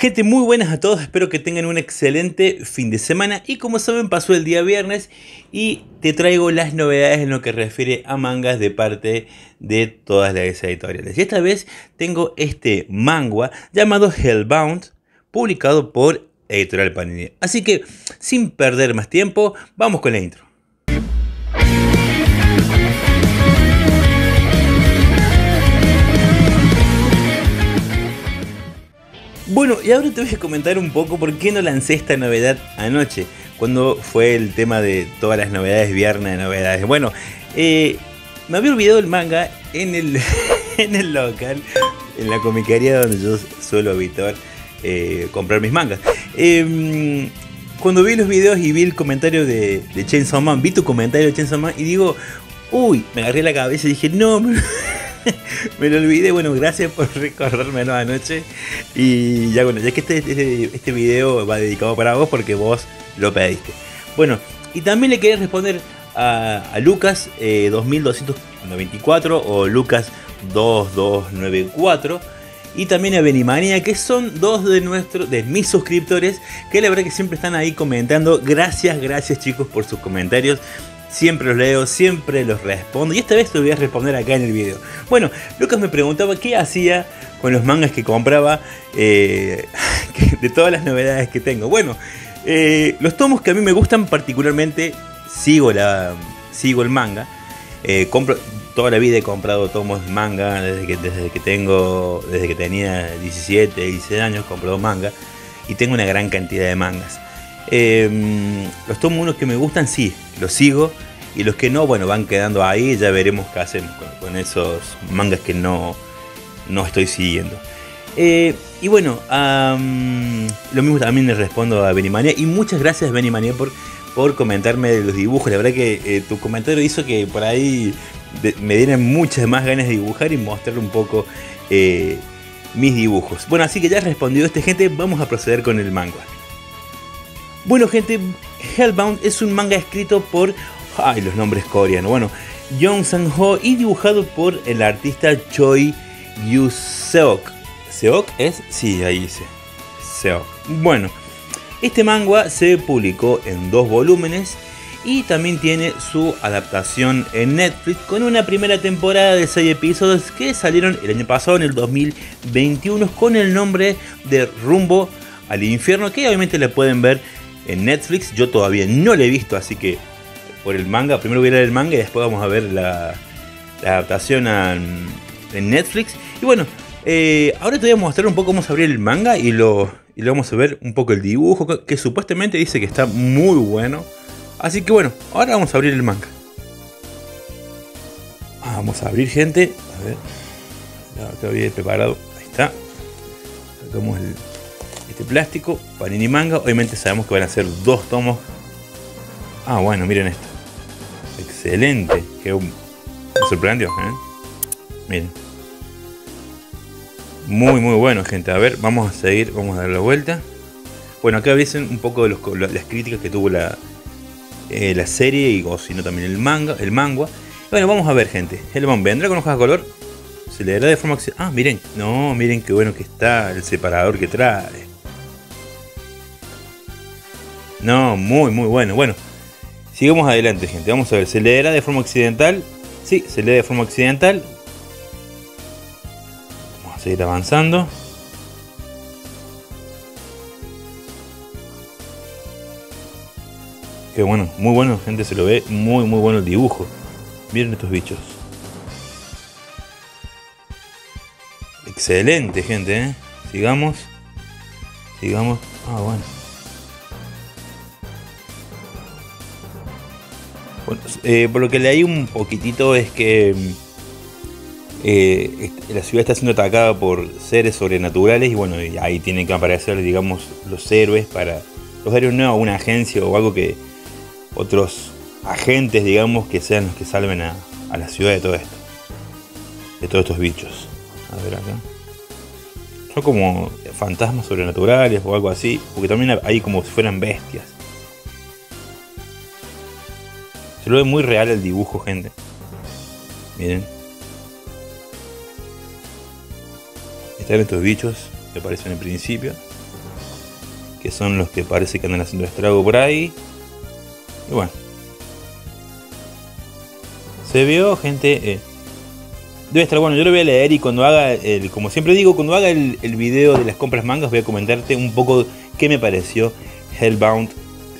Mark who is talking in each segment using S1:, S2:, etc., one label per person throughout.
S1: Gente, muy buenas a todos, espero que tengan un excelente fin de semana y como saben pasó el día viernes y te traigo las novedades en lo que refiere a mangas de parte de todas las editoriales. Y esta vez tengo este manga llamado Hellbound, publicado por Editorial Panini. Así que, sin perder más tiempo, vamos con la intro. Bueno, y ahora te voy a comentar un poco por qué no lancé esta novedad anoche, cuando fue el tema de todas las novedades, viernes de novedades. Bueno, eh, me había olvidado el manga en el, en el local, en la comiquería donde yo suelo habitar eh, comprar mis mangas. Em, cuando vi los videos y vi el comentario de, de Chainsaw Man, vi tu comentario de Chainsaw Man y digo, uy, me agarré la cabeza y dije, no, me lo olvidé. Bueno, gracias por recordármelo anoche. Y ya bueno, ya que este, este, este, video va dedicado para vos porque vos lo pediste. Bueno, y también le quería responder a, Lucas 2294 eh, o Lucas 2294 y también a Benimania, que son dos de nuestros, de mis suscriptores, que la verdad que siempre están ahí comentando. Gracias, gracias chicos por sus comentarios. Siempre los leo, siempre los respondo. Y esta vez te voy a responder acá en el video. Bueno, Lucas me preguntaba qué hacía con los mangas que compraba eh, de todas las novedades que tengo. Bueno, eh, los tomos que a mí me gustan particularmente, sigo, la, sigo el manga. Eh, compro, toda la vida he comprado tomos de manga desde que, desde que tengo, desde que tenía 17, 16 años, compro manga y tengo una gran cantidad de mangas. Em, los tomos unos que me gustan, sí, los sigo. Y los que no, bueno, van quedando ahí. Ya veremos qué hacemos con, esos mangas que no, no estoy siguiendo. Eh, y bueno, lo mismo también le respondo a Benimania. Y muchas gracias, Benimania, por, por comentarme los dibujos. La verdad que eh, tu comentario hizo que por ahí me dieran muchas más ganas de dibujar y mostrar un poco eh, mis dibujos. Bueno, así que ya respondido este gente, vamos a proceder con el manga. Bueno, gente, Hellbound es un manga escrito por. Ay, los nombres coreanos. Bueno, Jong Sang-ho y dibujado por el artista Choi Yu Seok. ¿Seok es? Sí, ahí dice. Seok. Bueno, este manga se publicó en dos volúmenes y también tiene su adaptación en Netflix con una primera temporada de 6 episodios que salieron el año pasado en el 2021 con el nombre de Rumbo al Infierno que obviamente le pueden ver en Netflix. Yo todavía no lo he visto, así que por el manga, primero voy a leer el manga y después vamos a ver la, adaptación en Netflix. Y bueno, eh, ahora te voy a mostrar un poco cómo se abrir el manga y lo, y vamos a ver un poco el dibujo, que, supuestamente dice que está muy bueno. Así que bueno, ahora vamos a abrir el manga. Vamos a abrir, gente. A ver. Había preparado. Ahí está. Sacamos el, este plástico, Panini Manga. Obviamente sabemos que van a ser dos tomos. Ah, bueno, miren esto. Excelente. Que me sorprendió, ¿eh? Miren. Muy, muy bueno, gente. A ver, vamos a seguir, vamos a dar la vuelta. Bueno, acá dicen un poco de las críticas que tuvo la, eh, la serie y o si no también el manga, el manga. Bueno, vamos a ver, gente. El vendrá con hojas de color. Se le dará de forma Ah, miren. No, miren qué bueno que está el separador que trae. No, muy, muy bueno. Bueno, sigamos adelante, gente. Vamos a ver, ¿se leerá de forma occidental? Sí, se lee de forma occidental. Vamos a seguir avanzando. Qué bueno, muy bueno, gente, se lo ve muy, muy bueno el dibujo. Miren estos bichos. Excelente, gente, ¿eh? Sigamos. Sigamos. Ah, bueno. Eh, por lo que leí un poquitito es que eh, la ciudad está siendo atacada por seres sobrenaturales y bueno, ahí tienen que aparecer, digamos, los héroes para... Los héroes no, una agencia o algo que... Otros agentes, digamos, que sean los que salven a, la ciudad de todo esto. De todos estos bichos. A ver acá. Son como fantasmas sobrenaturales o algo así. Porque también hay como si fueran bestias. Se lo ve muy real el dibujo, gente. Miren. Están estos bichos que aparecen en principio. que son los que parece que andan haciendo estrago por ahí. Y bueno. Se vio, gente. Eh, debe estar bueno. Yo lo voy a leer y cuando haga, el, como siempre digo, cuando haga el, el, video de las compras mangas, voy a comentarte un poco qué me pareció Hellbound,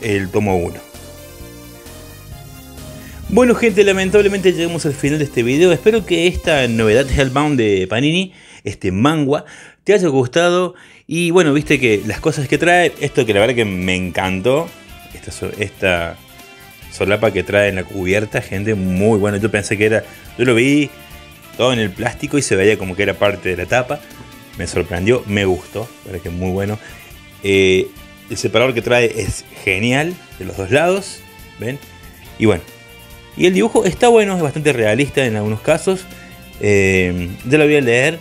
S1: el tomo 1. Bueno, gente, lamentablemente llegamos al final de este video. Espero que esta novedad Hellbound de Panini, este manga, te haya gustado. Y bueno, viste que las cosas que trae, esto que la verdad que me encantó, esta, solapa que trae en la cubierta, gente, muy bueno. Yo pensé que era, yo lo vi todo en el plástico y se veía como que era parte de la tapa. Me sorprendió, me gustó, verdad que muy bueno. Eh, el separador que trae es genial, de los dos lados, ¿ven? Y bueno, y el dibujo está bueno, es bastante realista en algunos casos. Eh, ya lo voy a leer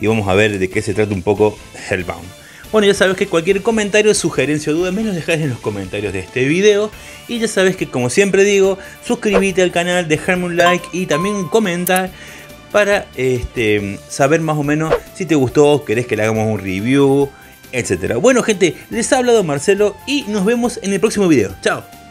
S1: y vamos a ver de qué se trata un poco Hellbound. Bueno, ya sabes que cualquier comentario, sugerencia o duda me los dejas en los comentarios de este video. Y ya sabes que como siempre digo, suscríbete al canal, dejarme un like y también comentar para este, saber más o menos si te gustó, querés que le hagamos un review, etc. Bueno gente, les ha hablado Marcelo y nos vemos en el próximo video. Chao.